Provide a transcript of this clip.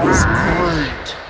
was great.